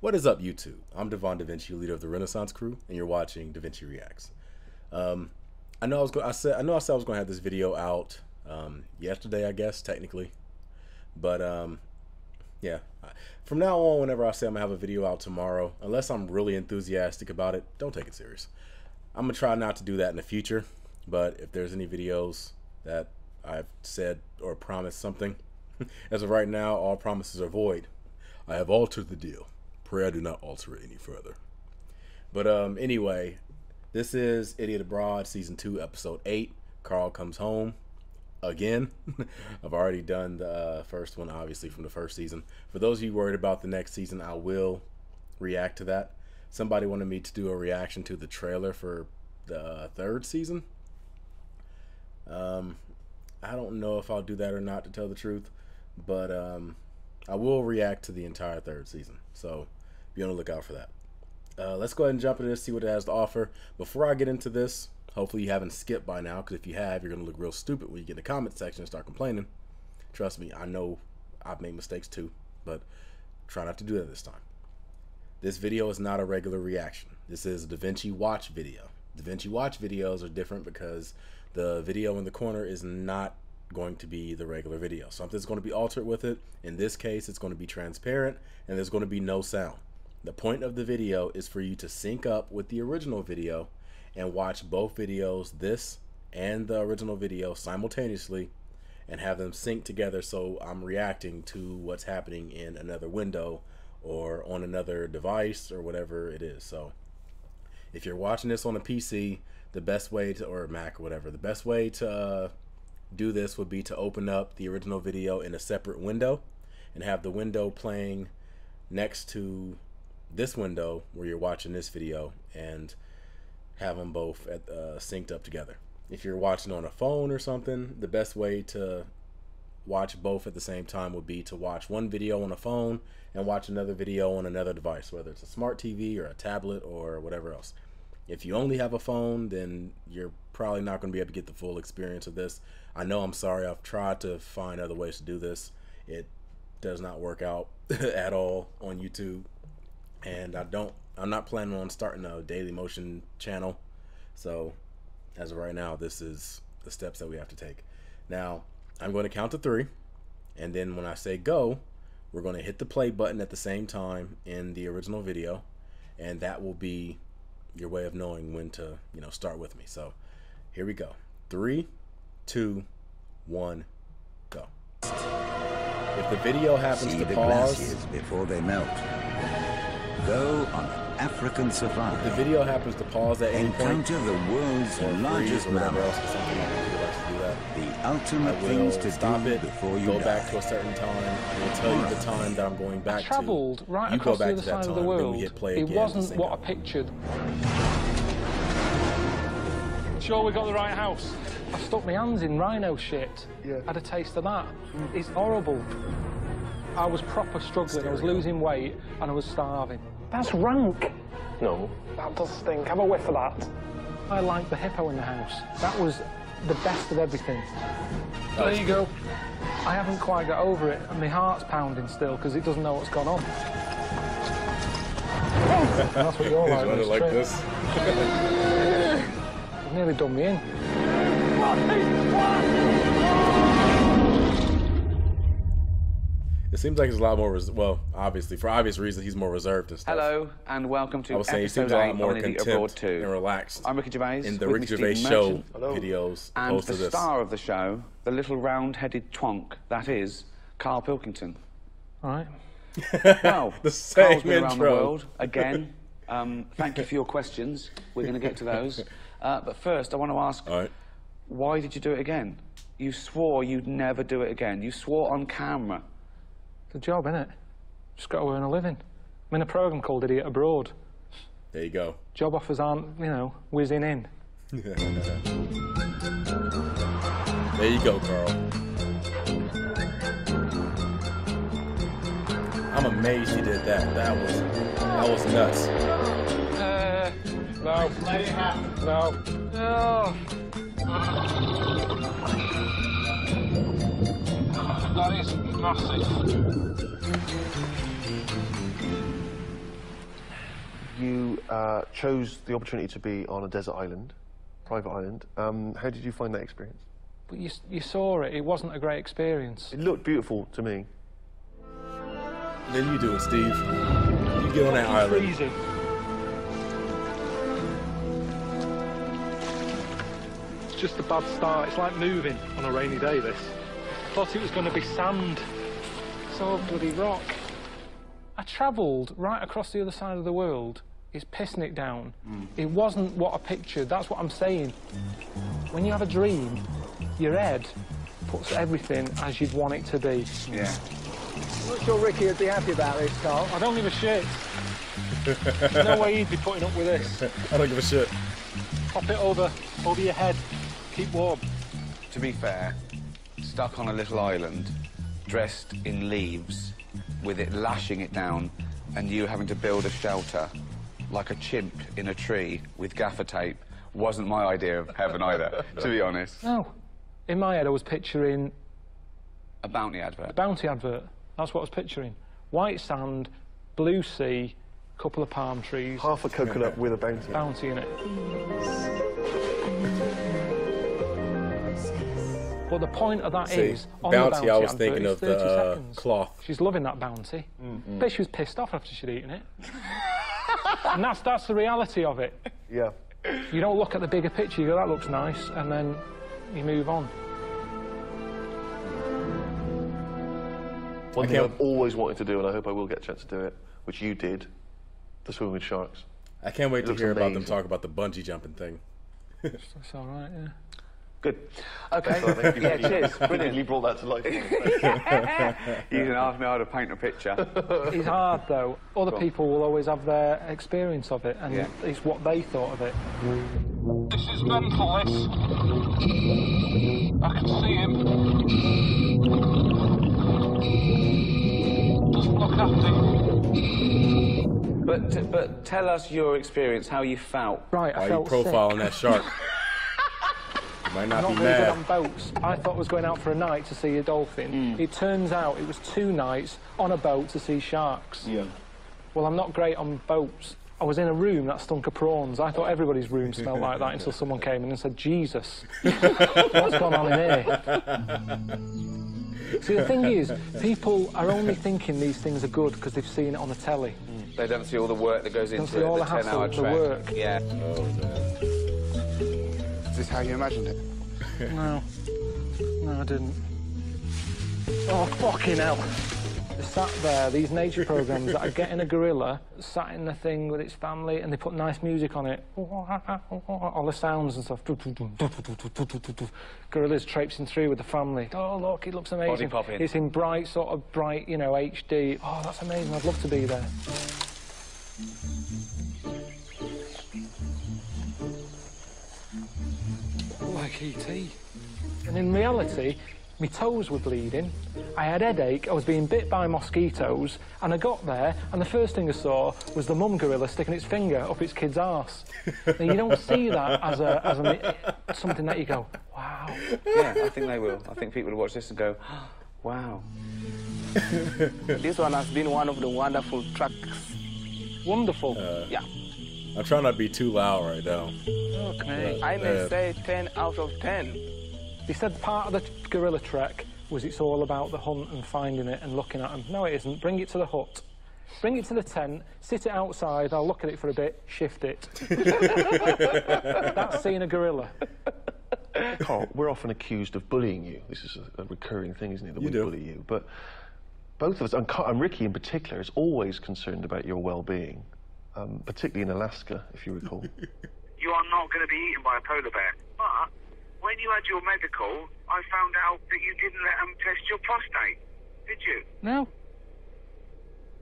What is up, YouTube? I'm Devon Da Vinci, leader of the Renaissance Crew, and you're watching Da Vinci Reacts. Um, I know I was going. I said I know I said I was going to have this video out um, yesterday, I guess technically, but um, yeah. From now on, whenever I say I'm gonna have a video out tomorrow, unless I'm really enthusiastic about it, don't take it serious. I'm gonna try not to do that in the future. But if there's any videos that I've said or promised something, as of right now, all promises are void. I have altered the deal. Pray I do not alter it any further. But um, anyway, this is Idiot Abroad, Season 2, Episode 8. Karl Comes Home again. I've already done the uh, first one, obviously, from the first season. For those of you worried about the next season, I will react to that. Somebody wanted me to do a reaction to the trailer for the third season. Um, I don't know if I'll do that or not, to tell the truth. But um, I will react to the entire third season. So be on the lookout for that. Uh, let's go ahead and jump into this, see what it has to offer. Before I get into this, hopefully you haven't skipped by now, because if you have, you're going to look real stupid when you get in the comment section and start complaining. Trust me, I know I've made mistakes too, but try not to do that this time. This video is not a regular reaction. This is a DaVinci Watch video. DaVinci Watch videos are different because the video in the corner is not going to be the regular video. Something's going to be altered with it. In this case, it's going to be transparent and there's going to be no sound. The point of the video is for you to sync up with the original video and watch both videos, this and the original video simultaneously and have them sync together so I'm reacting to what's happening in another window or on another device or whatever it is. So if you're watching this on a PC, the best way to, or Mac or whatever, the best way to uh, do this would be to open up the original video in a separate window and have the window playing next to this window where you're watching this video and have them both at, uh, synced up together. If you're watching on a phone or something, the best way to watch both at the same time would be to watch one video on a phone and watch another video on another device, whether it's a smart TV or a tablet or whatever else. If you only have a phone, then you're probably not going to be able to get the full experience of this. I know I'm sorry. I've tried to find other ways to do this. It does not work out at all on YouTube. And I don't, I'm not planning on starting a Daily Motion channel. So as of right now, this is the steps that we have to take. Now, I'm going to count to three. And then when I say go, we're going to hit the play button at the same time in the original video. And that will be your way of knowing when to, you know, start with me. So here we go. Three, two, one, go. If the video happens See to the pause, before they melt. Go on an African safari. the video happens to pause at any point, Encounter the world's or largest or whatever mammoth. else, 'cause something like that, likes to do that. The ultimate will things to stop do it, before you go die. back to a certain time, and it'll tell you the time that I'm going back I travelled to. right you go across the back other to that side time, of the then we world. hit play It again, wasn't what up. I pictured. Sure we got the right house? I stuck my hands in rhino shit. Yeah. Had a taste of that. It's horrible. I was proper struggling. I was losing weight and I was starving. That's rank. No. That does stink. Have a whiff of that. I like the hippo in the house. That was the best of everything. There you go. I haven't quite got over it, and my heart's pounding still because it doesn't know what's gone on. That's what you're like. He's running this like this. You've nearly done me in. Seems like he's a lot more. Res- well, obviously, for obvious reasons, he's more reserved and stuff. Hello and welcome to I would say he seems a lot more of Idiot Abroad contempt and relaxed I'm Ricky Gervais. in the Ricky Gervais Stephen show Merchant, videos And the this. star of the show, the little round-headed twonk, that is Karl Pilkington. All right. Well, The same Karl's been around the world again. Um, thank you for your questions. We're going to get to those. Uh, but first, I want to ask, All right. why did you do it again? You swore you'd never do it again. You swore on camera. It's a job, innit? Just got to earn a living. I'm in a programme called Idiot Abroad. There you go. Job offers aren't, you know, whizzing in. There you go, Karl. I'm amazed he did that. That was that was nuts. Uh, no. Let it happen. No. No. That is massive. You uh, chose the opportunity to be on a desert island, private island. Um, how did you find that experience? But you, you saw it. It wasn't a great experience. It looked beautiful to me. Then you do it, Steve. You get on that island. Freezing. It's just a bad start. It's like moving on a rainy day, this. I thought it was going to be sand. It's all bloody rock. I travelled right across the other side of the world. It's pissing it down. It wasn't what I pictured. That's what I'm saying. When you have a dream, your head puts everything as you'd want it to be. Yeah. Not sure Ricky would be happy about this, Karl. I don't give a shit. There's no way he'd be putting up with this. I don't give a shit. Pop it over, over your head. Keep warm. To be fair, stuck on a little island, dressed in leaves, with it lashing it down, and you having to build a shelter like a chimp in a tree with gaffer tape wasn't my idea of heaven either, to be honest. No. In my head, I was picturing A bounty advert. bounty advert. That's what I was picturing. White sand, blue sea, couple of palm trees, Half a coconut with a bounty. bounty in it. But the point of that See, is, on the bounty, bounty I was thinking it's of the uh, cloth. She's loving that bounty. Bet she was pissed off after she'd eaten it. and that's that's the reality of it. Yeah. You don't look at the bigger picture. You go, that looks nice, and then you move on. One thing I've always wanted to do, and I hope I will get a chance to do it, which you did, the swim with sharks. I can't wait to looks hear about them talk about the bungee jumping thing. It's all right, yeah. Good. Okay. So I you- yeah, cheers. really Brilliant. brought that to life. You can ask me how to paint a picture. It's hard though. Other Go on. people will always have their experience of it, and Yeah. it's what they thought of it. This is mental. This. I can see him. Doesn't look happy. But, but tell us your experience, how you felt. Right, I Why you felt profiling sick. that shark? You might not not be very good on boats. I thought I was going out for a night to see a dolphin. Hmm. It turns out it was two nights on a boat to see sharks. yeah. Well, I'm not great on boats. I was in a room that stunk of prawns. I thought everybody's room smelled like that until someone came in and said, Jesus, what's going on in here? See, the thing is, people are only thinking these things are good because they've seen it on the telly. They don't see all the work that goes Don't into see it, all the the 10 hour the trek. work. Yeah. Oh, man. Is this how you imagined it? No. No, I didn't. Oh, fucking hell. Sat there, these nature programs that are getting a gorilla, sat in the thing with its family, and they put nice music on it. All the sounds and stuff. Gorillas traipsing through with the family. Oh, look, it looks amazing. popping. It's in bright, sort of bright, you know, HD. Oh, that's amazing. I'd love to be there. Like E.T. And in reality, my toes were bleeding, I had headache, I was being bit by mosquitoes, and I got there, and the first thing I saw was the mum gorilla sticking its finger up its kid's arse. now, you don't see that as, a, as a, something that you go, wow. Yeah, I think they will. I think people will watch this and go, wow. This one has been one of the wonderful tracks. Wonderful. Uh, yeah. I'm trying not to be too loud right now. Okay. me. I may Uh, say 10 out of 10. He said part of the gorilla trek was it's all about the hunt and finding it and looking at them. No, it isn't. Bring it to the hut. Bring it to the tent, sit it outside, I'll look at it for a bit, shift it. That's seeing a gorilla. Karl, we're often accused of bullying you. This is a, a recurring thing, isn't it, that You we do. bully you? But both of us, and, Karl, and Ricky in particular, is always concerned about your well-being, um, particularly in Alaska, if you recall. you are not going to be eaten by a polar bear. But when you had your medical, I found out that you didn't let them test your prostate. Did you? No.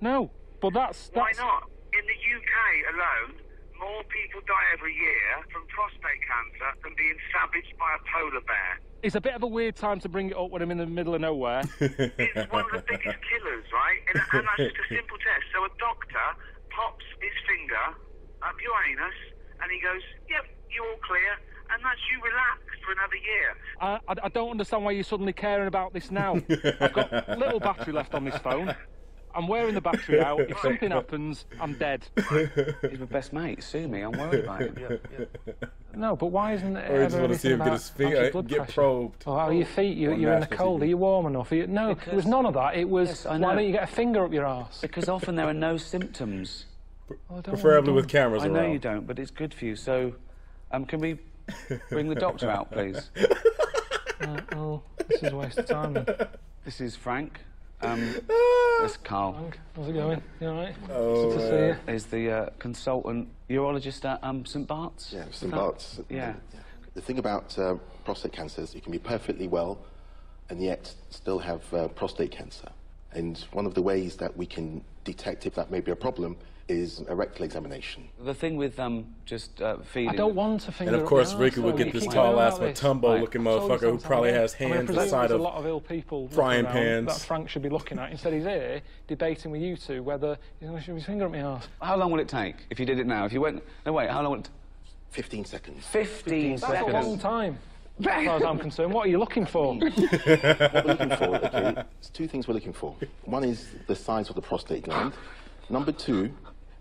No. But that's, Why not? In the UK alone, more people die every year from prostate cancer than being savaged by a polar bear. It's a bit of a weird time to bring it up when I'm in the middle of nowhere. It's one of the biggest killers, right? And, and that's just a simple test. So a doctor pops his finger up your anus and he goes, yep, you're all clear. And that's you relaxed for another year. I, I, I don't understand why you're suddenly caring about this now. I've got little battery left on this phone. I'm wearing the battery out. If something happens, I'm dead. He's my best mate. Sue me. I'm worried about him. No, but why isn't it Or you just want to see him get his feet, how's your uh, blood get pressure? probed. Or how are your feet? You, you're in the cold. TV. Are you warm enough? You, no, it was none of that. It was Yes, I why don't you get a finger up your ass? Because often there are no symptoms. Oh, don't Preferably want with cameras I know around. you don't, but it's good for you. So, um, can we bring the doctor out, please? to- Oh, this is a waste of time. Then. This is Frank. Um, this is Karl. Frank, How's it going? You all right? Oh, Good to see you. Is the uh, consultant urologist at um, St Bart's? Yeah, St. Bart's. Yeah. The thing about uh, prostate cancer is you can be perfectly well and yet still have uh, prostate cancer. And one of the ways that we can detect if that may be a problem is a rectal examination. The thing with um, just uh, feeding. I don't want to finger And of course, Ricky arse, would get this tall-ass about this. Matumbo looking I motherfucker who probably ago. has I mean, I hands the presume side there's of a lot of ill people frying pans. that Frank should be looking at. Instead, he's here debating with you two whether he's going to shove his finger at my arse. How long will it take if you did it now? If you went. No, wait, how long will it 15 seconds. 15 That's a long time. As far as I'm concerned, what are you looking for? What we're looking for, okay, there's two things we're looking for. One is the size of the prostate gland. Number two,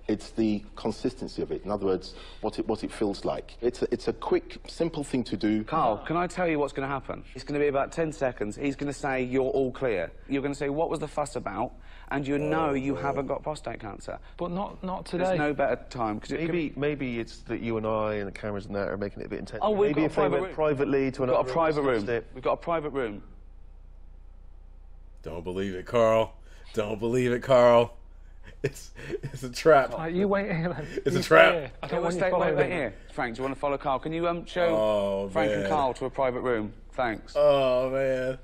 it's the consistency of it. In other words, what it, what it feels like. It's a, it's a quick, simple thing to do. Karl, can I tell you what's going to happen? It's going to be about 10 seconds. He's going to say, You're all clear. You're going to say, What was the fuss about? And you know you haven't got prostate cancer. But not not today. There's no better time. 'cause it- Maybe, maybe it's that you and I and the cameras and that are making it a bit intense. Oh, we've maybe got a if they private went room. privately to We've another got a private room. it. We've got a private room. Don't believe it, Karl. Don't believe it, Karl. It's it's a trap. Right, you wait here then. It's You a trap. here. I don't want you stay, wait, wait here. Frank, do you want to follow Karl? Can you um, show Oh, Frank and. Karl to a private room? Thanks. Oh man.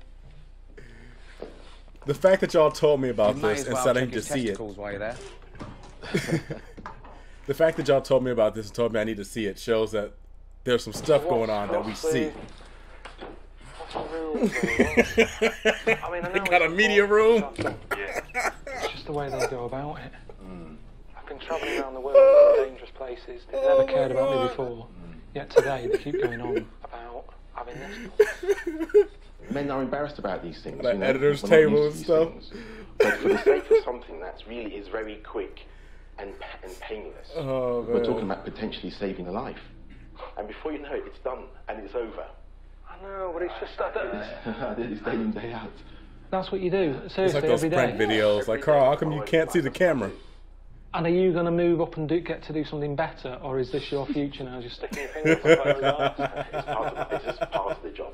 The fact that y'all told me about you this and well said I check need to see it. while you're there. The fact that y'all told me about this and told me I need to see it shows that there's some stuff going on that we see. I mean, I They got a media room. It's just the way they go about it. Mm. I've been travelling around the world in dangerous places. Oh They've never cared about me before. Mm. Yet today they keep going on about having this. Men are embarrassed about these things. Like you know, editor's table and stuff. things. But for the sake of something that's really is very quick and, and painless, Oh, we're talking about potentially saving a life. And before you know it, it's done and it's over. I know, but it's just i don't it's day in, day out. That's what you do. Seriously, It's like those every day. prank videos. Like Karl, how come you can't see the camera? And are you going to move up and do, get to do something better, or is this your future now? Just sticking your finger up somebody's arse? It's part of, it's just part of the job.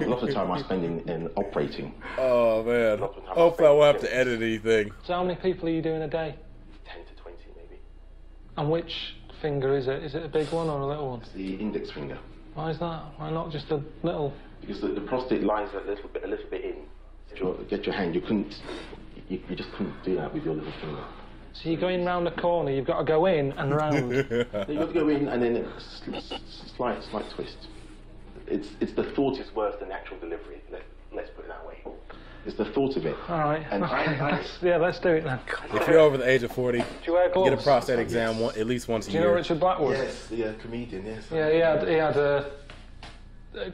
A lot of time I spend in, in operating, Oh man. Hopefully I won't have to edit anything. So how many people are you doing a day? 10 to 20 maybe. And which finger is it? Is it a big one or a little one? It's The index finger. Why is that? Why not just a little? Because the, the prostate lies a little bit, a little bit in. Get your, get your hand, you couldn't, you, you just couldn't do that with your little finger. So you're going round the corner. You've got to go in and round. You've got to go in and then a s- s- slight, slight twist. It's, it's the thought is worse than the actual delivery. Let, let's put it that way. It's the thought of it. All right. And okay, I- let's, yeah, let's do it then. If you're over the age of 40, Do you wear get a prostate exam one, at least once a Do you know. Richard Blackwood? Yes, the uh, comedian, yes. Yeah, he had he had a, a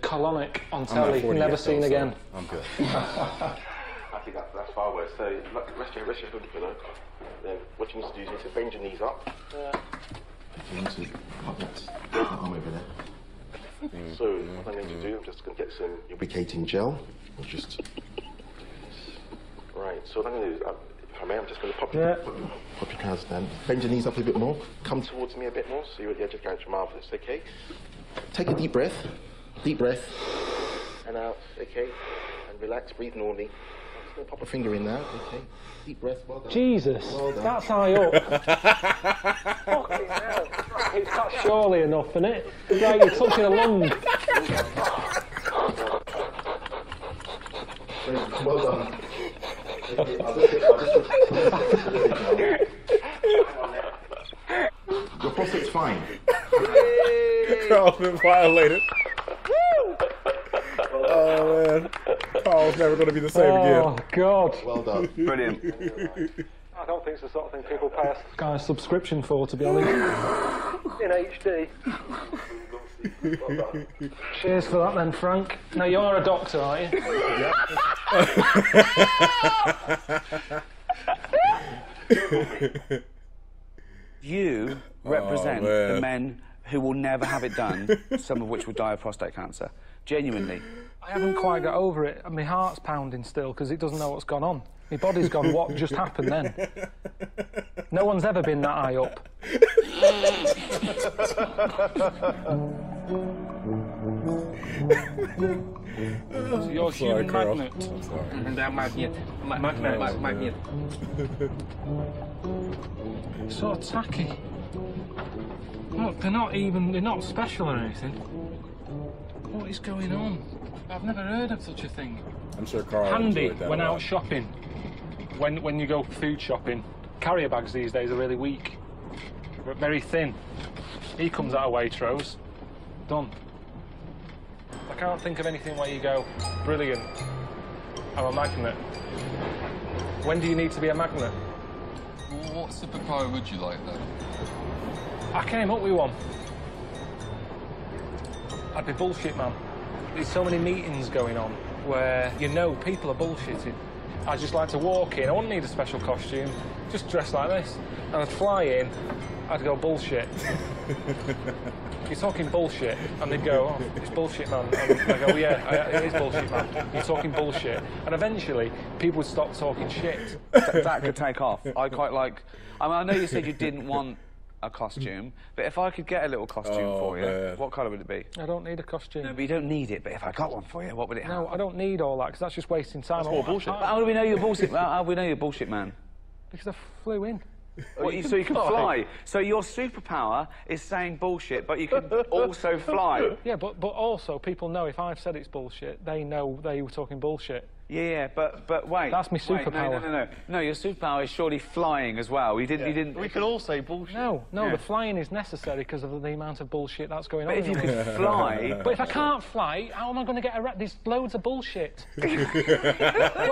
colonic on telly. Never yet, seen though, so again. I'm good. I think that, that's far worse. So look, rest your, rest your hood pillow. Then what you need to do is you need to bend your knees up. You need to pop that, that arm over there. So what I'm going to do, I'm just going to get some lubricating gel. I'll just right. So what I'm going to do, is, uh, if I may, I'm just going to pop, Yeah. your, pop, pop your trousers down. Bend your knees up a bit more. Come towards me a bit more. So you're at the edge of going marvelous. Okay. Take a deep breath. Deep breath. And out. Okay. And relax. Breathe normally. I'm just going to pop a finger in there. Okay. Deep breath. Well done. Jesus, Well done. that's high up. Fucking hell. It's not surely enough, isn't it? Like you're touching a lung. Well done. Okay, I'll just- I'll Your prostate's fine. Karl's been violated. Oh man. Karl's never going to be the same Oh again. Oh God. Well done. Brilliant. I don't think it's the sort of thing people pay a guy's subscription for, to be honest. In HD. Cheers for that then, Frank. Now you're a doctor, aren't you? You oh, represent man. the men who will never have it done, some of which will die of prostate cancer. Genuinely. I haven't quite got over it, and my heart's pounding still because it doesn't know what's gone on. My body's gone, what just happened then? No one's ever been that high up. So you're a Sorry, human Karl. magnet. I'm sorry. And they're magnet. Ma- magnet. ma- magnet. So tacky. Look, they're not even, they're not special or anything. What is going on? I've never heard of such a thing. I'm sure Karl Handy enjoyed that when out shopping. When when you go food shopping, carrier bags these days are really weak, but very thin. He comes out of Waitrose, done. I can't think of anything where you go, brilliant. I'm a magnet. When do you need to be a magnet? Well, what superpower would you like then? I came up with one. I'd be bullshit man. There's so many meetings going on where you know people are bullshitting. I just like to walk in. I wouldn't need a special costume. Just dress like this, and I'd fly in. I'd go bullshit. You're talking bullshit, and they'd go, "Oh, it's bullshit, man." And I go, "Yeah, I- it is bullshit, man. You're talking bullshit." And eventually, people would stop talking shit. Th- that could take off. I quite like. I mean, I know you said you didn't want a costume, but if I could get a little costume Oh, for you, man. what colour would it be? I don't need a costume. No, but you don't need it. But if I got one for you, what would it have? No, I don't need all that because that's just wasting time. That's more bullshit. But how do we know you're bullshit? How how do we know you're bullshit, man? Because I flew in. What, you, so you can fly. So your superpower is saying bullshit, but you can also fly. Yeah, but but also people know if I've said it's bullshit, they know they were talking bullshit. Yeah, yeah, but but wait. That's my Wait, superpower. no, no, no, no. No, your superpower is surely flying as well. You didn't. You didn't. We can all say bullshit. No, no, Yeah. the flying is necessary because of the amount of bullshit that's going But on. if you in the could fly, But if I can't fly, how am I going to get around? There's loads of bullshit. what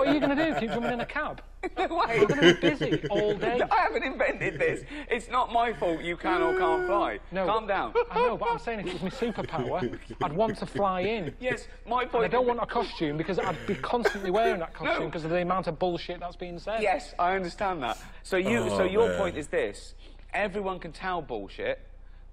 are you going to do? Keep jumping in a cab? No way. I'm going to be busy all day. I haven't invented this. It's not my fault you can or can't fly. No, Calm down. I know, but I'm saying if it was my superpower, I'd want to fly in. Yes, my And point. I don't want a costume because I'd be constantly wearing that costume No. because of the amount of bullshit that's being said. Yes, I understand that. So you, oh, so Oh, your man. point is this: everyone can tell bullshit,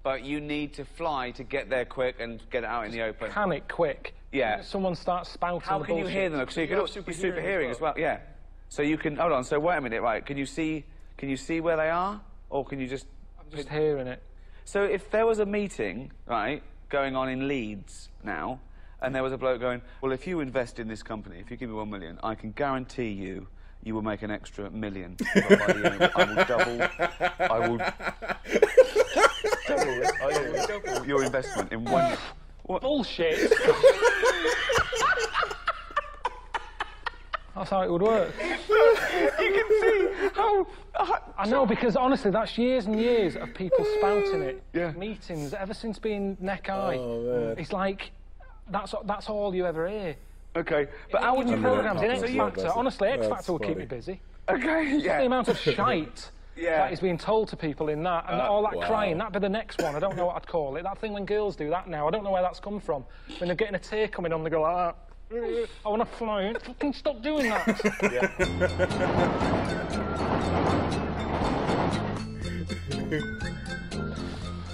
but you need to fly to get there quick and get it out in the open. Panic quick? Yeah. Someone starts spouting How the can you bullshit. hear them? So you can You're also be super hearing as as well. Yeah. So you can hold on. So wait a minute, right? Can you see? Can you see where they are, or can you just? I'm just hearing it. So if there was a meeting, right, going on in Leeds now, and there was a bloke going, well, if you invest in this company, if you give me one million, I can guarantee you, you will make an extra million. By the end, I will double. I will double, I will double your investment in one. year. What? Bullshit. That's how it would work. you can see how. I know because honestly, that's years and years of people spouting it. Yeah. Meetings ever since being neck high. Oh, man. It's like that's that's all you ever hear. Okay, but how would you I'm gonna programs in X Factor? honestly, X Factor will keep funny. me busy. Okay, Just the amount of shite Yeah. that is being told to people in that, and Uh, all that wow. crying. That'd be the next one. I don't know what I'd call it. That thing when girls do that now. I don't know where that's come from. When they're getting a tear coming on, they go like that. I want to fly. Fucking stop doing that.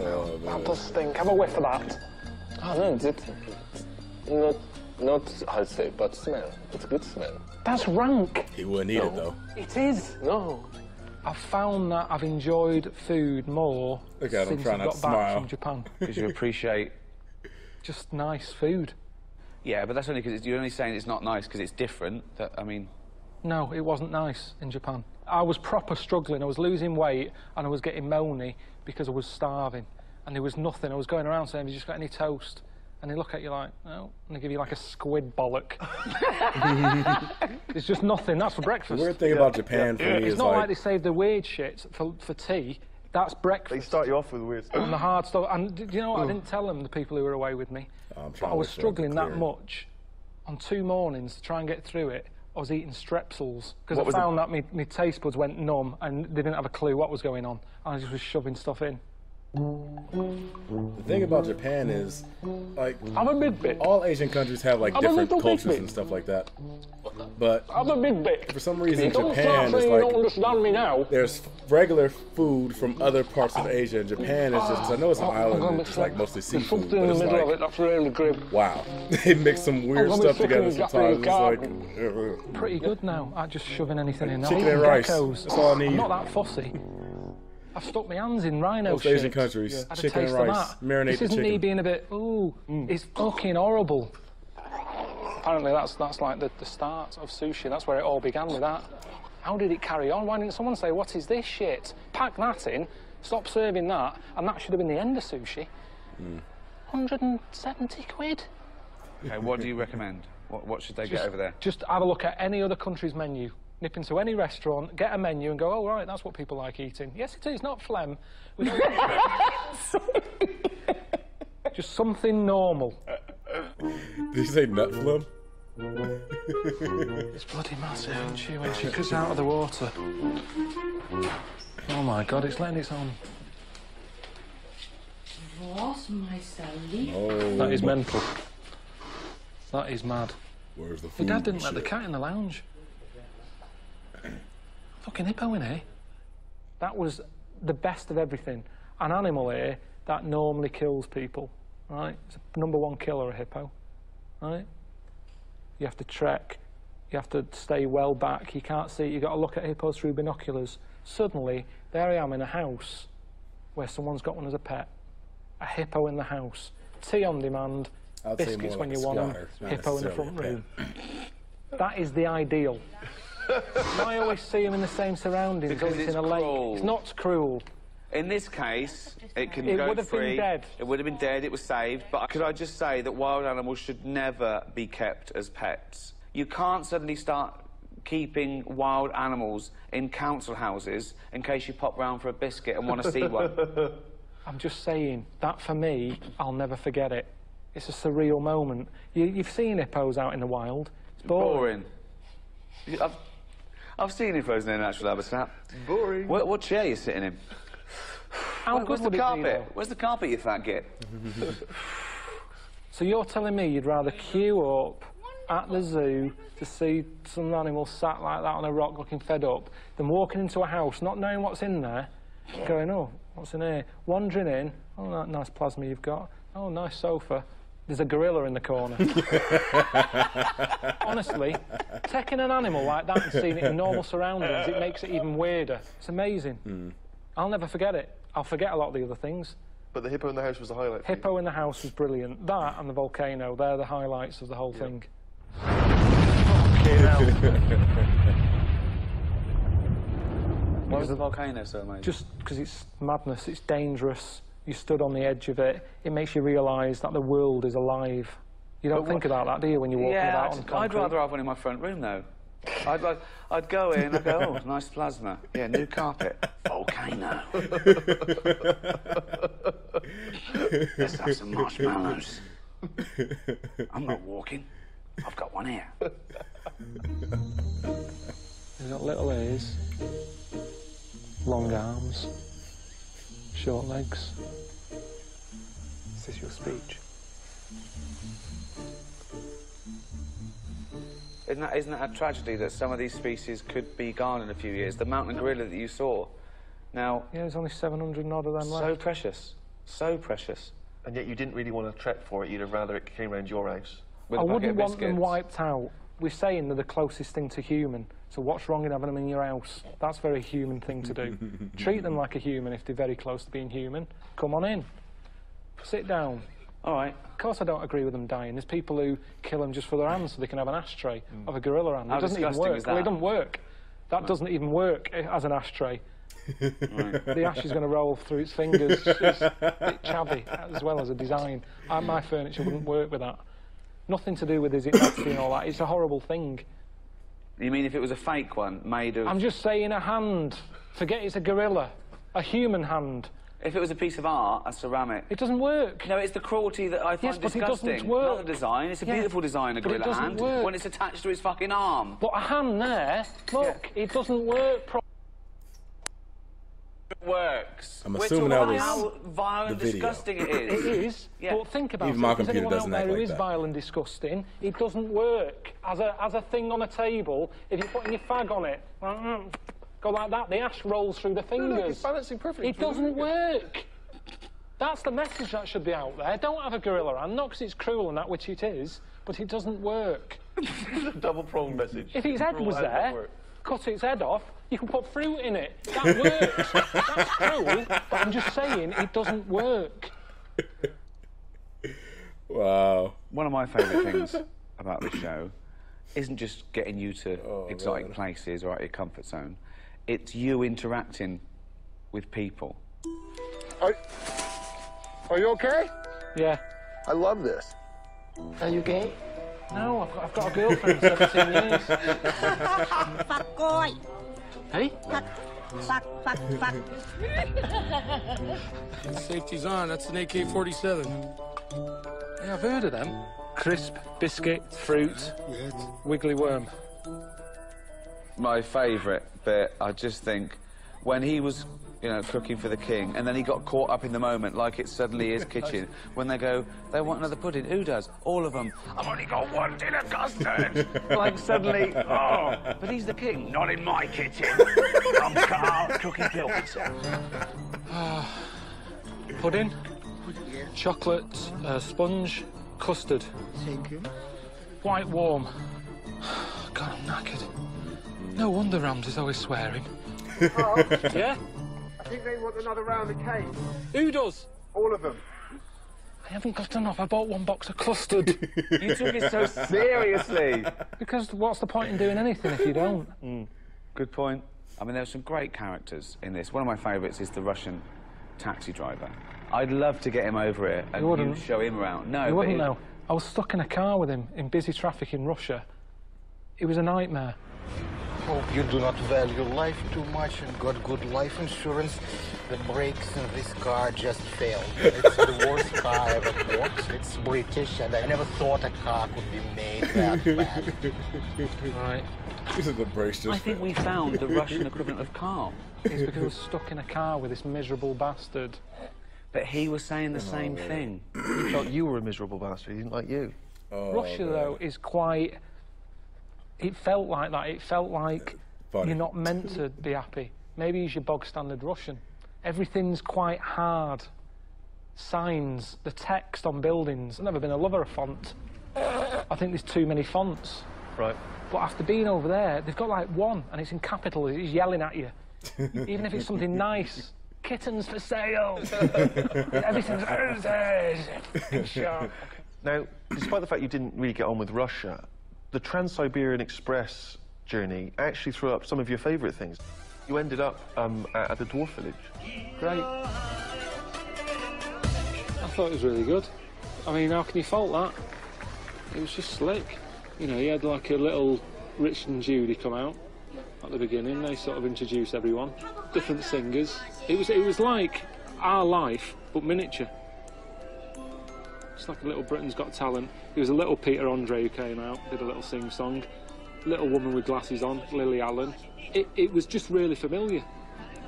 Oh, man. That does stink. Have a whiff of that. Oh no, it's it's not not how to say, but smell. It's a good smell. That's rank. He wouldn't eat it though. It is. No, I've found that I've enjoyed food more Look at him since trying I got to back smile. from Japan. Because you appreciate. Just nice food. Yeah, but that's only because you're only saying it's not nice because it's different. That I mean, No, it wasn't nice in Japan. I was proper struggling. I was losing weight and I was getting moany because I was starving. And there was nothing. I was going around saying, Have you just got any toast? And they look at you like, No. And they give you like a squid bollock. it's just nothing. That's for breakfast. The weird thing about Japan for me It's is not like, like, they save the weird shit for, for tea. That's breakfast. They start you off with weird stuff. and the hard stuff. And do you know what? I didn't tell them, the people who were away with me. But I was wait for it to struggling that much. On two mornings to try and get through it, I was eating strepsils because I found that my, my taste buds went numb and they didn't have a clue what was going on. And I just was shoving stuff in. The thing about Japan is, like, I'm a big bit. all Asian countries have like I'm different cultures and stuff like that. But I'm a big bit. for some reason, You don't Japan is saying you don't like understand me now. there's regular food from other parts of Asia, and Japan is just. 'cause I know it's an I'm island, gonna it's be like mostly seafood, but in the it's middle of like it that's really grim. wow, they mix some weird stuff together of the Japanese sometimes. It's like. Pretty good now at just shoving anything in there. Chicken and rice. That's all I need. I'm not that fussy. I've stuck my hands in rhino Most shit. Asian countries, Had a chicken and rice, that. marinate This isn't me being a bit, ooh, hmm. it's fucking horrible. Apparently that's that's like the, the start of sushi. That's where it all began with that. How did it carry on? Why didn't someone say, what is this shit? Pack that in, stop serving that, and that should have been the end of sushi. Hmm. 170 quid? Okay, what do you recommend? What, what should they get over there? Just have a look at any other country's menu. Nip into any restaurant, get a menu, and go, oh, right, that's what people like eating. Yes, it is, not phlegm. Just something normal. Did you say nut phlegm? It's bloody massive, isn't she, when she comes out of the water? Oh my god, it's letting its own. Was my Sally? Oh, That is mental. That is mad. Where's the Your dad didn't and let the cat in the lounge. Fucking hippo in here. That was the best of everything. An animal here that normally kills people, right? It's a number one killer, a hippo, right? You have to trek, you have to stay well back, you can't see, it, you've got to look at hippos through binoculars. Suddenly, there I am in a house where someone's got one as a pet. A hippo in the house. Tea on demand, I'd biscuits more when like you want 'em, squatter, not hippo in the front room. That is the ideal. I always see them in the same surroundings. Because it's, it's in a lake. It's not cruel. In this case, it can It go would have been dead. It would have been dead. It was saved. But could I just say that wild animals should never be kept as pets? You can't suddenly start keeping wild animals in council houses in case you pop round for a biscuit and want to see one. I'm just saying that for me, I'll never forget it. It's a surreal moment. You, you've seen hippos out in the wild. It's boring. Boring. I've, I've frozen in their natural habitat. Boring. What, what chair are you sitting in? How Where- Where's the it be, carpet? Where's the carpet, you fat git? So you're telling me you'd rather queue up at the zoo to see some animal sat like that on a rock looking fed up than walking into a house not knowing what's in there, going, oh, what's in here? Wandering in, oh, that nice plasma you've got. Oh, nice sofa. There's a gorilla in the corner. Honestly, taking an animal like that and seeing it in normal surroundings, it makes it even weirder. It's amazing. Hmm. I'll never forget it. I'll forget a lot of the other things. But the hippo in the house was the highlight. for you. Hippo in the house was brilliant. That and the volcano, they're the highlights of the whole thing. Why was the volcano so amazing? Just because it's madness, it's dangerous. You stood on the edge of it. It makes you realise that the world is alive. You don't But think about that, do you, when you're walking yeah, about I'd, I'd rather have one in my front room though. I'd like, I'd go in, I'd go, oh, nice plasma. Yeah, new carpet. Volcano. Let's have some marshmallows. I'm not walking. I've got one here. He's got little ears, long arms, short legs. Is this your speech? Isn't that, isn't that a tragedy that some of these species could be gone in a few years? The mountain gorilla that you saw. Now, Yeah, there's only 700 and odd of them so left. precious. So precious. And yet you didn't really want to trek for it. You'd have rather it came round your house. With I a bucket wouldn't want them wiped out. We're saying they're the closest thing to human. So what's wrong in having them in your house? That's a very human thing to do. Treat them like a human if they're very close to being human. Come on in. Sit down. All right. Of course, I don't agree with them dying. There's people who kill them just for their hands so they can have an ashtray of a gorilla hand. How it doesn't even work. is Well, it doesn't work. That doesn't even work as an ashtray. The ash is going to roll through its fingers. It's a bit chavvy as well as a design. Uh, my furniture wouldn't work with that. Nothing to do with is it nasty and all that. It's a horrible thing. You mean if it was a fake one made of. I'm just saying a hand. Forget it's a gorilla. A human hand. If it was a piece of art, a ceramic. It doesn't work. No, it's the cruelty that I find Yes, but it doesn't disgusting. work. Not the design. It's a Yeah, beautiful design, a gorilla doesn't hand, work. when it's attached to his fucking arm. But a hand there, look, it doesn't work properly. Work. sex. I'm assuming that was how vile the and video. disgusting it It is. is, Yeah. but think about Even it. my If there's computer anyone doesn't there act who like is that. vile and disgusting, it doesn't work as a as a thing on a table. If you're putting your fag on it, mm-hmm, go like that, the ash rolls through the No, no, fingers. it's balancing perfectly. It doesn't work. That's the message that should be out there. Don't have a gorilla hand, not because it's cruel and that, which it is, but it doesn't work. Double pronged message. If its head Cruel was there, don't work. Cut its head off, you can put fruit in it. That works. That's cruel, but I'm just saying it doesn't work. Wow. One of my favourite things about this show isn't just getting you to Oh, exotic man. places or out of your comfort zone. It's you interacting with people. Are, are you okay? Yeah. I love this. Are you gay? No, I've got, I've got a girlfriend, 17 years. Fuck boy. Hey? Fuck, fuck, fuck, fuck. Safety's on. That's an AK-47. Yeah, I've heard of them. Crisp, biscuit, fruit, wiggly worm. My favourite bit, I just think, when he was, you know, cooking for the king, and then he got caught up in the moment, like it's suddenly his kitchen. When they go, they want another pudding. Who does? All of them. I've only got one tin of custard. like suddenly, oh, but he's the king. Not in my kitchen. I'm Karl cooking pizza. Pudding, chocolate, uh, sponge, custard. Thank you. Quite warm. God, I'm knackered. No wonder Ramsay's always swearing. yeah? I think they want another round of cake. Who does? All of them. I haven't got enough. I bought one box of custard. You took it so seriously. because what's the point in doing anything if you don't? Mm. Good point. I mean, there there's some great characters in this. One of my favourites is the Russian taxi driver. I'd love to get him over here and You wouldn't. show him around. No, you wouldn't he- know. I was stuck in a car with him in busy traffic in Russia. It was a nightmare. Hope you do not value life too much and got good life insurance. The brakes in this car just failed. It's the worst car I ever bought. It's British, and I never thought a car could be made that bad. Right. This is the brace just I think we found the Russian equivalent of calm. It's because I was stuck in a car with this miserable bastard. But he was saying the same oh, thing. He felt you were a miserable bastard. He didn't like you. Oh, Russia, though, is quite. It felt like that. It felt like Funny. you're not meant to be happy. Maybe he's your bog standard Russian. Everything's quite hard. Signs, the text on buildings. I've never been a lover of font. I think there's too many fonts. Right. But after being over there, they've got like one, and it's in capital. It's yelling at you. Even if it's something nice. Kittens for sale. Everything's sharp. Now, despite the fact you didn't really get on with Russia, the Trans-Siberian Express journey actually threw up some of your favourite things. You ended up um, at, at the dwarf village. Great. I thought it was really good. I mean, how can you fault that? It was just slick. You know, you had like a little Rich and Judy come out at the beginning. They sort of introduce everyone, different singers. It was it was like our life, but miniature. It's like a little Britain's Got Talent. There was a little Peter Andre who came out, did a little sing song. Little woman with glasses on, Lily Allen. It, it was just really familiar.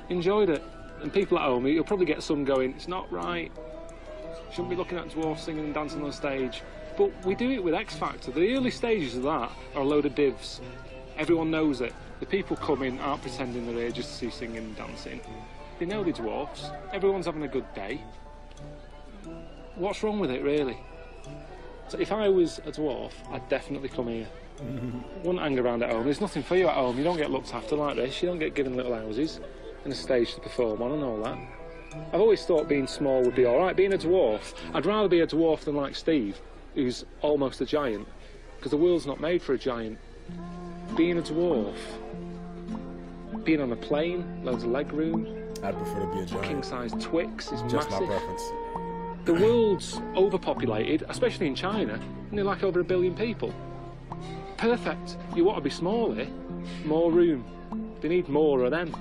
Enjoyed it. And people at home, you'll probably get some going, it's not right. Shouldn't be looking at dwarfs singing and dancing on stage. But we do it with X Factor. The early stages of that are a load of divs. Everyone knows it. The people coming aren't pretending they're here just to see singing and dancing. They know the dwarfs. Everyone's having a good day. What's wrong with it, really? So if I was a dwarf, I'd definitely come here. Wouldn't hang around at home. There's nothing for you at home. You don't get looked after like this. You don't get given little houses and a stage to perform on and all that. I've always thought being small would be all right. Being a dwarf, I'd rather be a dwarf than like Steve, who's almost a giant, because the world's not made for a giant. Being a dwarf, being on a plane, loads of leg room, I'd prefer to be a giant. king size Twix is Just massive. my preference. The world's overpopulated, especially in China, and they're like over a billion people. Perfect. You want to be smaller, more room. They need more of them,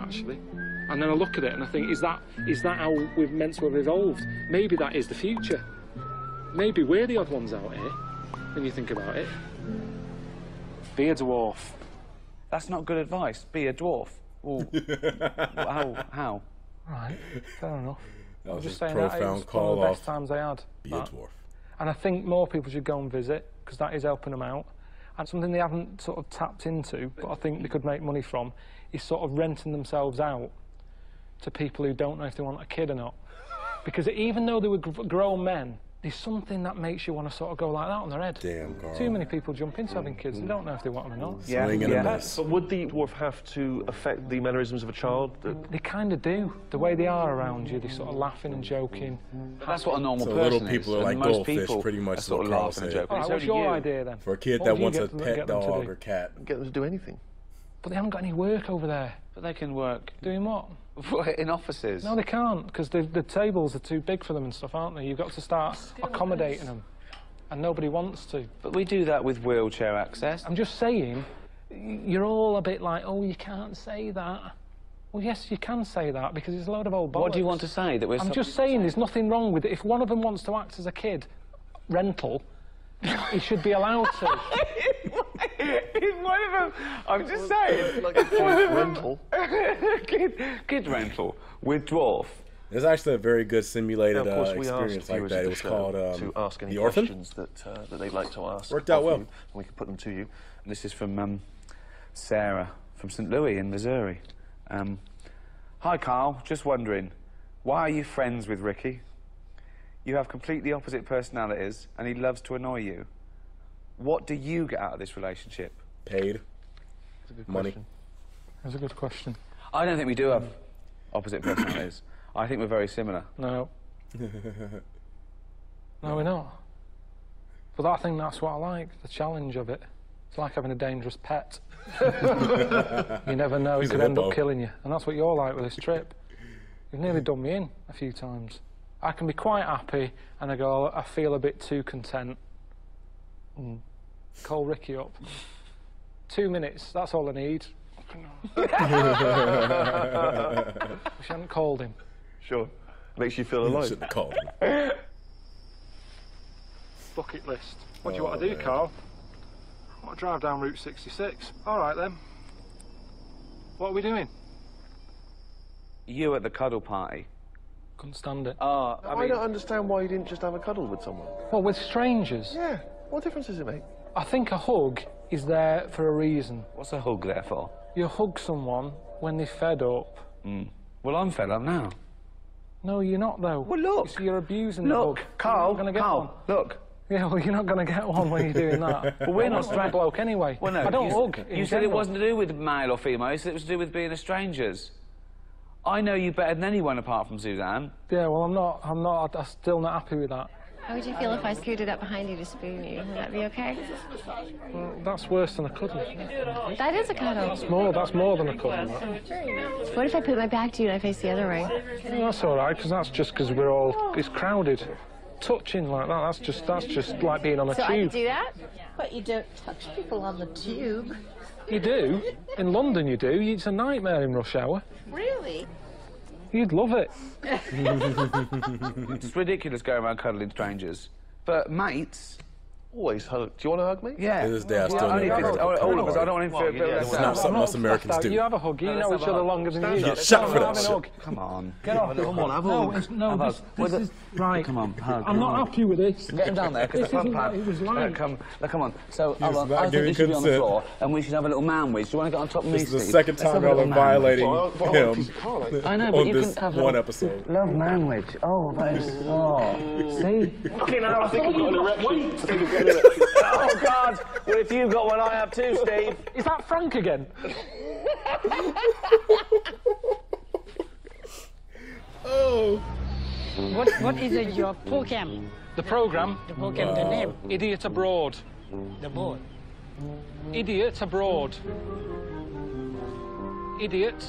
actually. And then I look at it and I think, is that is that how we've meant to have evolved? Maybe that is the future. Maybe we're the odd ones out here, when you think about it. Be a dwarf. That's not good advice. Be a dwarf. Well, how? How? Right, fair enough. That was just saying that profound was one of the best times I had. Be a dwarf. And I think more people should go and visit because that is helping them out. And something they haven't sort of tapped into, but I think they could make money from, is sort of renting themselves out to people who don't know if they want a kid or not. Because even though they were grown men, there's something that makes you want to sort of go like that on their head. Damn, Karl. Too many people jump into having kids. They don't know if they want them or not. Swing and a. But would the dwarf have to affect the mannerisms of a child? They kind of do. The way they are around you, they're sort of laughing and joking. But that's what a normal So person little people is. are like most goldfish, people pretty much are is sort of laughing and said. joking. All right, It's what's your you. idea then? For a kid What that wants a them- pet get them to dog or cat, Get them to do anything. But they haven't got any work over there. But they can work Doing what? in offices. No, they can't because the, the tables are too big for them and stuff, aren't they? You've got to start accommodating them, and nobody wants to. But we do that with wheelchair access. I'm just saying, you're all a bit like, oh, you can't say that. Well, yes, you can say that because it's a load of old bollocks. What do you want to say? That we're I'm just saying there's nothing wrong with it. If one of them wants to act as a kid, rental, he should be allowed to. one of them. I'm just saying. Like a kid rental. kid, kid rental with dwarf. there's actually a very good simulated Now, uh, experience asked like that. It was called um, to ask any The Orphan. questions that uh, that they'd like to ask. Worked out of well. you, and we can put them to you. And This is from um, Sarah from St. Louis in Missouri. Um, Hi, Karl. Just wondering, why are you friends with Ricky? You have completely opposite personalities, and he loves to annoy you. What do you get out of this relationship? Paid. Money. That's a good question. I don't think we do have opposite personalities. I think we're very similar. No. No, we're not. But I think that's what I like, the challenge of it. It's like having a dangerous pet. you never know, it He's a could end up killing you. And that's what you're like with this trip. You've nearly done me in a few times. I can be quite happy and I go, I feel a bit too content. Mm. Call Ricky up. Two minutes, that's all I need. Wish I hadn't called him. Sure. Makes you feel alive. Shouldn't have called him. Bucket list. What do you Oh, want to do, man. Karl? I want to drive down Route 66. All right then. What are we doing? You at the cuddle party. Couldn't stand it. Oh, I I, mean, don't understand why you didn't just have a cuddle with someone. Well, with strangers. Yeah. What difference does it make? I think a hug is there for a reason. what's a hug there for? You hug someone when they're fed up. Mm. Well, I'm fed up now. No, you're not though. Well, look. So you're abusing Look, the hug. Karl, You're gonna get Karl, one. look. Yeah, well, you're not going to get one when you're doing that. But we're I'm not a stra- bloke anyway. Well, no, I don't you, hug. You said it wasn't to do with male or female. You said it was to do with being a strangers. I know you better than anyone apart from Suzanne. Yeah, well, I'm not. I'm not. I'm still not happy with that. How would you feel if I scooted up behind you to spoon you? Would that be okay? Well, that's worse than a cuddle. That is a cuddle. That's more. That's more than a cuddle. that. What if I put my back to you and I face the other way? Yeah, that's all right, because that's just because we're all. It's crowded. Touching like that. That's just. That's just like being on a So I can tube. do that? But you don't touch people on the tube. You do. In London, you do. It's a nightmare in rush hour. Really? You'd love it. it's ridiculous going around cuddling strangers. But mates. Always hug. Do you want to hug me? Yeah. To this day, I still only never if it's- did the all of us. I don't want him to Well, feel yeah, left It's not something us Americans do. You have a hug. You No, know each other longer than Stand you. up. get shot for that shit. hug. Come on. Get off. Come on, have a No, hug. it's, no, Have a this, hug. this is right. Come on, hug. I'm not happy with this. Get him down there, because This the fun isn't it was like. come, uh, come on. So, He was hold on. not I think giving you should be on the floor, and we should have a little man wedge. Do you want to get on top of me, This is the second time have a y'all are little man wedge. violating Well, I- well, I want a piece him of car, like- I know, but you this can have one episode. Love man wedge. Oh, that is. Oh. See? Okay, now I think I've got an erection. I think I've got an erection. oh, God. Well, if you've got one, I have too, Steve. Is that Frank again? Oh. What What is it, your program? The program. The program, the name, Idiot abroad. the board. Idiot abroad. Idiot.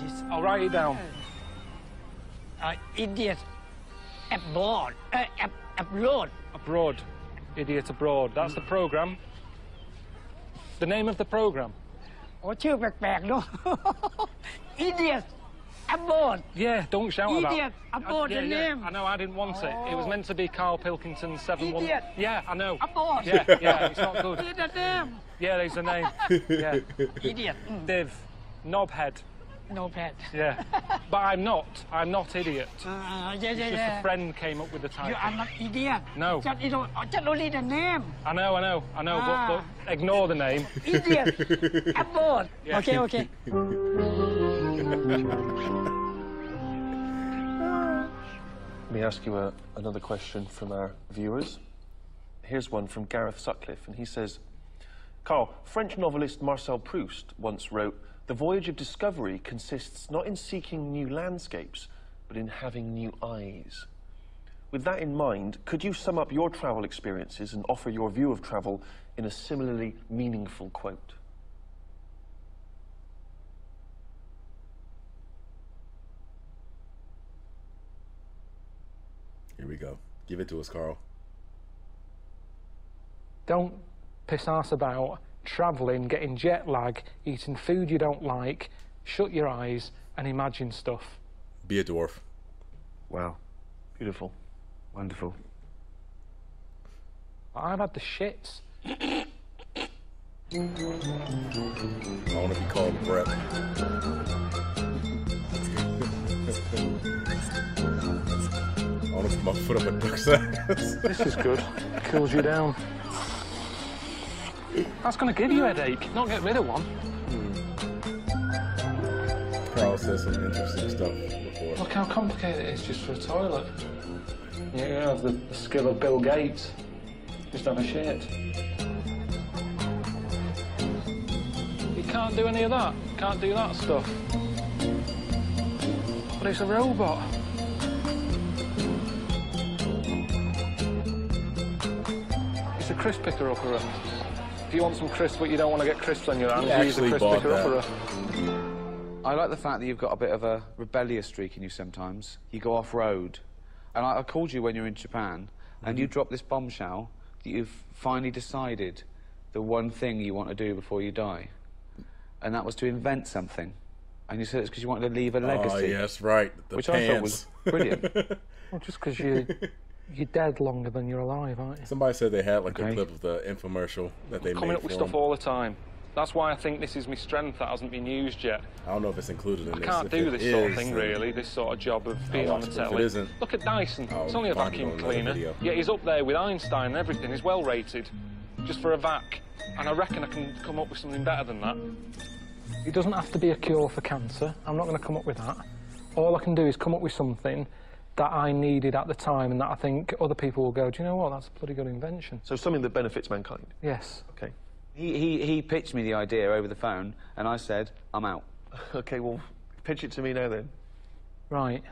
Just I'll write it down. uh, idiot abroad. Uh, ab abroad. Abroad. Idiots Abroad. That's the program. The name of the program. โอ้ชื่อแปลกๆเนาะ Idiot Abroad Yeah, don't shout about Idiot uh, Abroad the name I know, I didn't want it. It was meant to be Karl Pilkington's 7 1. Idiot Yeah, I know. Abroad Yeah, yeah, it's not good. Idiot name. Yeah, there's a name. Yeah. Idiot. Mm. Div. Knobhead no pet. Yeah. but I'm not. I'm not idiot. Uh, yeah, It's yeah, just yeah. a friend came up with the title. You are not idiot. No. Just, you don't, just only the name. I know, I know, I know, Ah. but, but ignore the name. Idiot. I'm bored. Yeah. Okay, okay. Let me ask you a, another question from our viewers. Here's one from Gareth Sutcliffe, and he says, Karl, French novelist Marcel Proust once wrote, The voyage of discovery consists not in seeking new landscapes, but in having new eyes. With that in mind, could you sum up your travel experiences and offer your view of travel in a similarly meaningful quote? Here we go. Give it to us, Karl. Don't piss ass about travelling, getting jet lag, eating food you don't like. Shut your eyes and imagine stuff. Be a dwarf. Wow. Beautiful. Wonderful. I've had the shits. I want to be called Brett. I want to put my foot up a duck's ass. This is good. Cools you down. That's going to give you a headache, not get rid of one. Hmm. Karl says some interesting stuff before. Look how complicated it is just for a toilet. You have the, the skill of Bill Gates. Just have a shit. You can't do any of that. Can't do that stuff. But it's a robot. It's a crisp picker upper. If you want some crisp but you don't want to get crisps on your hands, He use a actually crisp bought picker upper. I like the fact that you've got a bit of a rebellious streak in you sometimes. You go off road. And I, I called you when you were in Japan, and you mm-hmm. dropped this bombshell that you've finally decided the one thing you want to do before you die. And that was to invent something. And you said it's because you wanted to leave a ah, legacy. Oh, yes, right. The which pants. I thought was brilliant. Well, just because you, you're dead longer than you're alive, aren't you? Somebody said they had like a clip of the infomercial that they Coming made up with stuff him. all the time. That's why I think this is my strength that hasn't been used yet. I don't know if it's included in I this. can't If do it this sort of thing, really, this sort of job of being on the it. If it telly. isn't, Look at Dyson. I'll it's only a vacuum cleaner. video. Yet he's up there with Einstein and everything. He's well rated, just for a vac. And I reckon I can come up with something better than that. It doesn't have to be a cure for cancer. I'm not going to come up with that. All I can do is come up with something that I needed at the time and that I think other people will go, do you know what, that's a bloody good invention. So something that benefits mankind. Yes. Okay. He, he, he pitched me the idea over the phone, and I said, I'm out. Okay, well, pitch it to me now then. Right.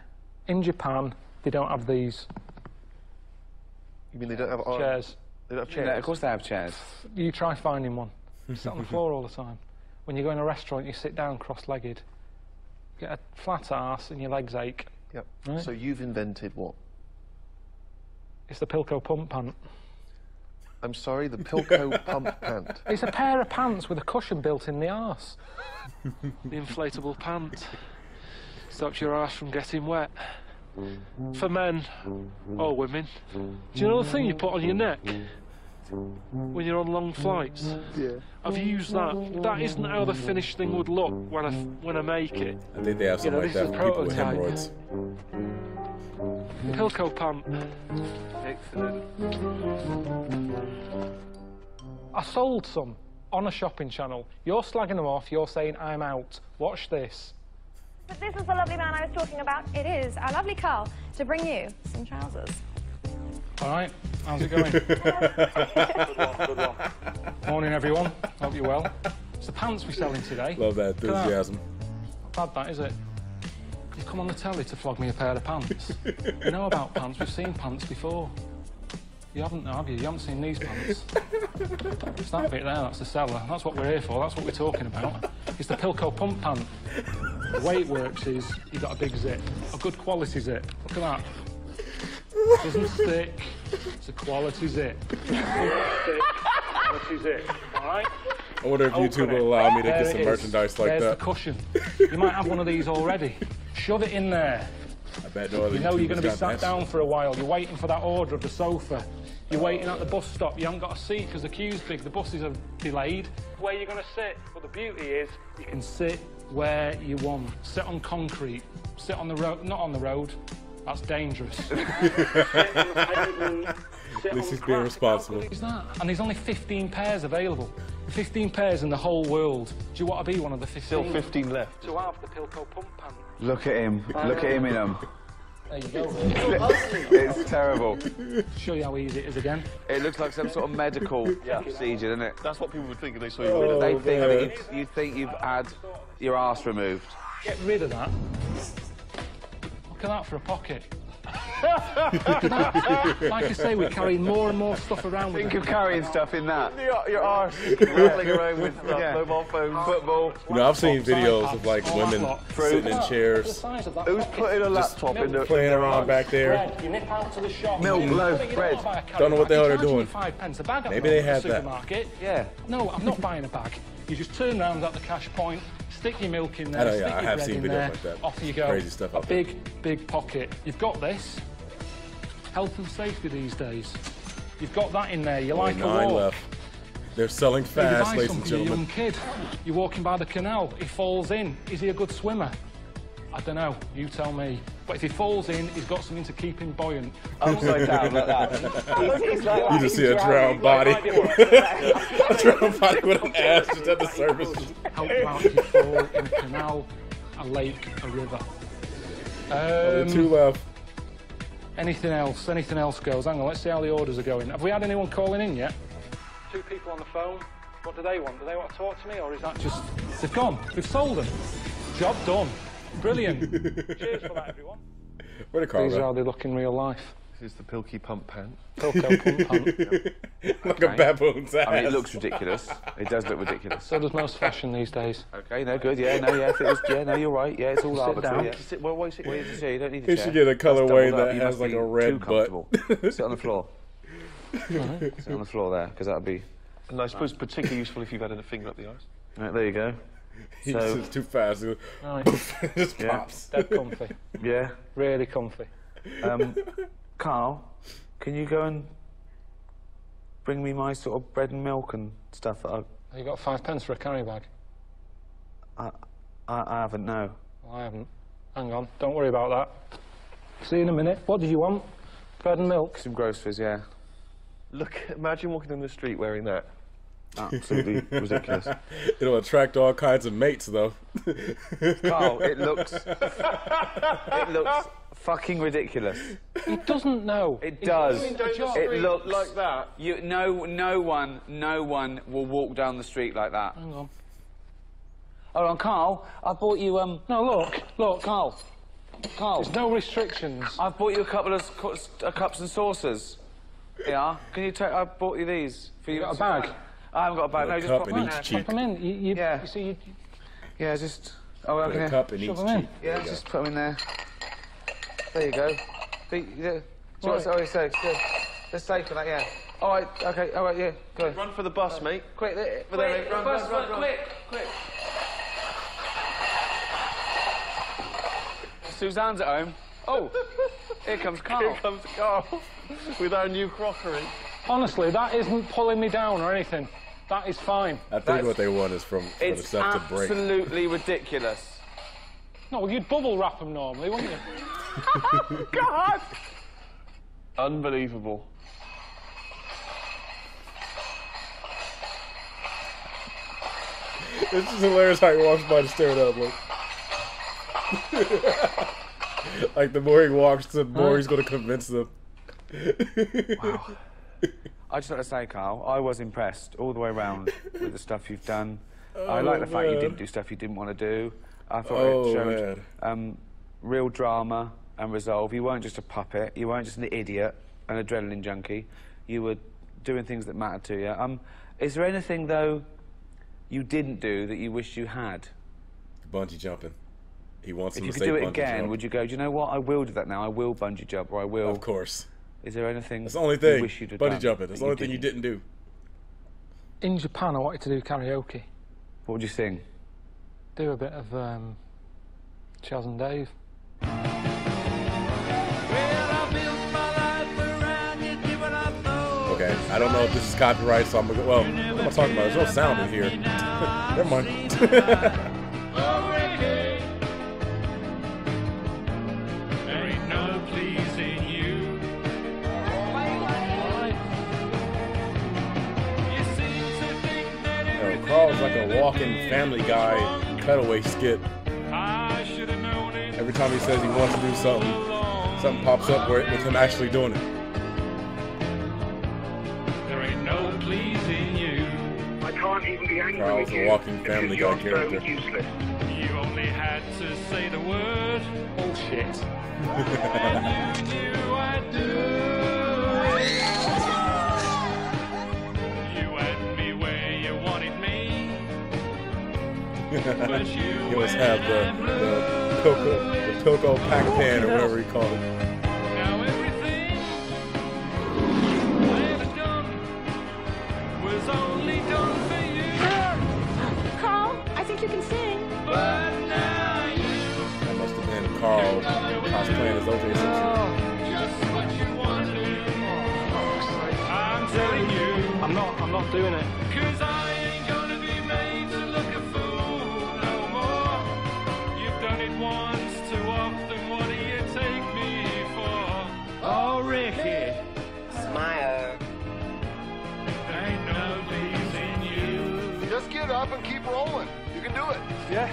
In Japan, they don't have these You mean they don't have arms? chairs. They don't have Yeah, chairs? of course they have chairs. You try finding one. You sit on the floor all the time. When you go in a restaurant, you sit down cross-legged. Get a flat ass and your legs ache. Yep. Right. So you've invented what? It's the Pilco pump pant. I'm sorry, the Pilco pump pant. It's a pair of pants with a cushion built in the arse. the inflatable pant stops your arse from getting wet. For men or women. Do you know the thing you put on your neck when you're on long flights? Yeah. I've used that. That isn't how the finished thing would look when I when I make it. I think they have You something know, like this that is for people with hemorrhoids. Pilco pant. Excellent. I sold some on a shopping channel. You're slagging them off. You're saying I'm out. Watch this. But this is the lovely man I was talking about. It is our lovely Karl to bring you some trousers. All right. How's it going? Morning, everyone. Hope you're well. It's the pants we're selling today. Love that enthusiasm. Not bad, that, is it? You've come on the telly to flog me a pair of pants. you know about pants. We've seen pants before. You haven't, have you? You haven't seen these pants. It's that bit there, that's the seller. That's what we're here for. That's what we're talking about. It's the Pilco pump pant. The way it works is you've got a big zip, a good quality zip. Look at that. Doesn't stick. It's a quality zip. Doesn't stick. Quality zip. All right. I wonder if Open YouTube will allow me to There get some is. merchandise like There's that. the cushion. You might have one of these already. Shove it in there. I bet no other You know you're going to be sat down for a while. You're waiting for that order of the sofa. You're waiting at the bus stop. You haven't got a seat because the queue's big. The buses are delayed. Where you're going to sit. But the beauty is you can sit, where you want. Sit on concrete. Sit on the road. Not on the road. That's dangerous. At least he's being responsible. Is that? And there's only 15 pairs available. 15 pairs in the whole world. Do you want to be one of the 15? Still 15 left. To have the Pilco pump pant. Look at him. Look at him in them. There you go. it's terrible. Show you how easy it is again. It looks like some sort of medical procedure, doesn't it? That's what people would think if they saw you rid of They it. think that you'd, you'd think you've had your arse removed. Get rid of that. Look at that for a pocket. Look at that. Like I say, we're carrying more and more stuff around with Think of carrying stuff in that. Your, your arse rattling around with uh, mobile phones, football. You know, I've seen videos of like women sitting in chairs, Who's putting a laptop in the playing around back there. You nip out to the shop. Milk, loaf, bread. up by a carry Don't know what the hell they're doing. Five pence a bag Maybe they moment at had the that. Yeah. No, I'm not buying a bag. You just turn around at the cash point, stick your milk in there, I know, yeah, stick I your have bread seen in there, like that. off you go. Crazy stuff A out there. big, big pocket. You've got this. Health and safety these days. You've got that in there. You Only like a walk. left. They're selling fast, ladies and your young gentlemen. kid. You're walking by the canal. He falls in. Is he a good swimmer? I don't know. You tell me. But if he falls in, he's got something to keep him buoyant. Upside down like that. He's like You just see a drowned body. a drowned body with an ass just at the surface. Help you out if you fall in a canal, a lake, a river. Only Um, two left. Anything else? Anything else goes? Hang on, let's see how the orders are going. Have we had anyone calling in yet? Two people on the phone. What do they want? Do they want to talk to me, or is that just they've gone? We've sold them. Job done. Brilliant. Cheers for that, everyone. Where the car These are go? how they look in real life. This is the Pilky Pump Pant. Pilco pump pant. Like a baboon's ass. I mean, it looks ridiculous. It does look ridiculous. So does most fashion these days. Okay, no, good. Yeah, no, yeah. If was, yeah, no, you're right. Yeah, it's all Sit down. Yeah. Sit, well, why sit? Well, you you don't need a He should get a That's colorway doubled up. that You has like a red too butt. sit on the floor. sit on the floor there, because that'd be. And I suppose particularly useful if you've had a finger up the arse. Right, there you go. He So- sits too fast. It Right. just Yeah. pops. Dead comfy. Yeah. Really comfy. Um, Karl, can you go and bring me my sort of bread and milk and stuff that I, Have you got five pence for a carry bag? I, I, I haven't, no. Well, I haven't. Hang on. Don't worry about that. See you in a minute. What did you want? Bread and milk. Some groceries, yeah. Look, imagine walking down the street wearing that. Absolutely ridiculous. It'll attract all kinds of mates, though. Karl, it looks. it looks fucking ridiculous. He doesn't know. It does. doing. It looks like that. You, no, no one, no one will walk down the street like that. Hang on. Hold on, Karl. I bought you um. No, look, look. Karl. Karl. There's no restrictions. I've bought you a couple of cu- uh, cups and saucers. Yeah. Can you take? I bought you these for you. got a bag? I haven't got a bag. No, a just cup pop in them each there. cheek. Pop them in. You, you, Yeah. you see, you, Yeah, just. Oh, Put okay. a cup in each Shove 'em in. cheek. Yeah, There you just put them in there. There you go. Be, yeah. Do you know what Right. Say? Good. Let's stay for that, yeah. All right, okay, all right, yeah, good. Run for the bus, mate. Quick, quick, For there, mate. Run, bus, run, run, run. quick, quick. Suzanne's at home. Oh, here comes Karl. Here comes Karl with our new crockery. Honestly, that isn't pulling me down or anything. That is fine. I think That's- what they want is from for the It's stuff to break. absolutely ridiculous. No, well, you'd bubble wrap them normally, wouldn't you? God! Unbelievable. It's just hilarious how he walks by just staring up like. like the more he walks, the more he's going to convince them. Wow. I just want to say, Karl, I was impressed all the way around with the stuff you've done. I like the fact you didn't do stuff you didn't want to do. I thought Oh, it showed um, real drama and resolve. You weren't just a puppet. You weren't just an idiot, an adrenaline junkie. You were doing things that mattered to you. Um, is there anything though you didn't do that you wish you had? Bungee jumping. He wants If him you to could say do it again, jump. would you go? Do you know what? I will do that now. I will bungee jump, or I will. Of course. Is there anything? That's the only You thing. wish you'd have Bungee done jumping. that That's the only thing you didn't? didn't do. In Japan, I wanted to do karaoke. What would you sing? Do a bit of um, Chas and Dave. Okay, I don't know if this is copyright, so I'm gonna go. Well, what am I talking about? There's no sound in here. Never mind. walking Family Guy cutaway skit. Every time he says he wants to do something, something pops up where, with him actually doing it. There ain't no pleasing you. I can't even be angry Karl's with a walking Family Guy so character. useless. You only had to say the word. Bullshit. you he always have the, the Coco the Coco pack pan or whatever he called it. I ever done was only done for you. Karl, I think you can sing. But now you That must have been Karl cosplaying as O.J. Simpson. just what you wanted. I'm telling you. I'm not. I'm not doing it. Yeah.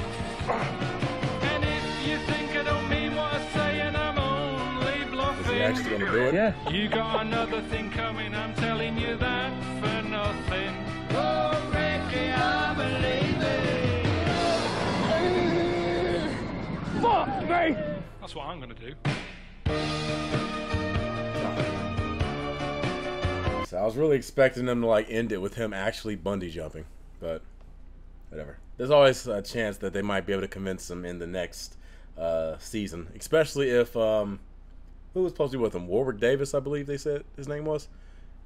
And if you think I don't mean what I say and I'm only bluffing. Is he actually gonna do it? Yeah. You got another thing coming, I'm telling you that for nothing. Oh, Ricky, I believe it. Fuck me. That's what I'm gonna do. So I was really expecting them to like end it with him actually bungee jumping, but whatever. There's always a chance that they might be able to convince him in the next uh, season, especially if um, who was supposed to be with him? Warwick Davis, I believe they said his name was.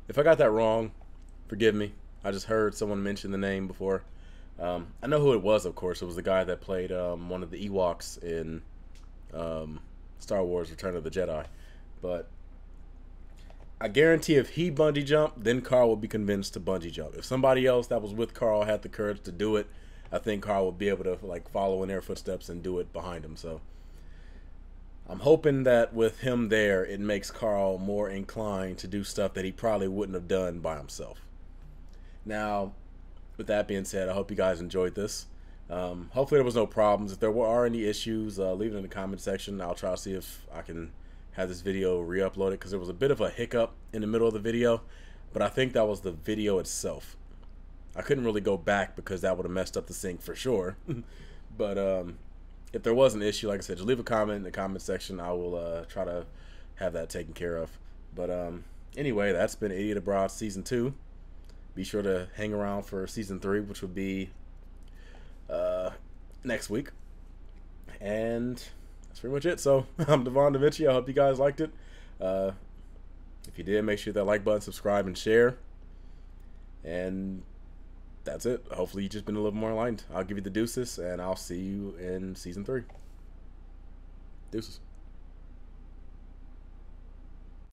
If I got that wrong, forgive me. I just heard someone mention the name before. Um, I know who it was, of course. It was the guy that played um, one of the Ewoks in um, Star Wars: Return of the Jedi. But I guarantee if he bungee jumped, then Karl would be convinced to bungee jump. If somebody else that was with Karl had the courage to do it, I think Karl would be able to like follow in their footsteps and do it behind him. So I'm hoping that with him there, it makes Karl more inclined to do stuff that he probably wouldn't have done by himself. Now, with that being said, I hope you guys enjoyed this. Um, hopefully, there was no problems. If there were, are any issues, uh, leave it in the comment section. I'll try to see if I can have this video re-uploaded because there was a bit of a hiccup in the middle of the video, but I think that was the video itself. I couldn't really go back because that would have messed up the sync for sure. but um, if there was an issue, like I said, just leave a comment in the comment section. I will uh, try to have that taken care of. But um, anyway, that's been Idiot Abroad Season 2. Be sure to hang around for Season 3, which will be uh, next week. And that's pretty much it. So I'm Devon DaVinci. I hope you guys liked it. Uh, if you did, make sure that like button, subscribe, and share. And that's it. Hopefully, you've just been a little more aligned. I'll give you the deuces, and I'll see you in season three. Deuces.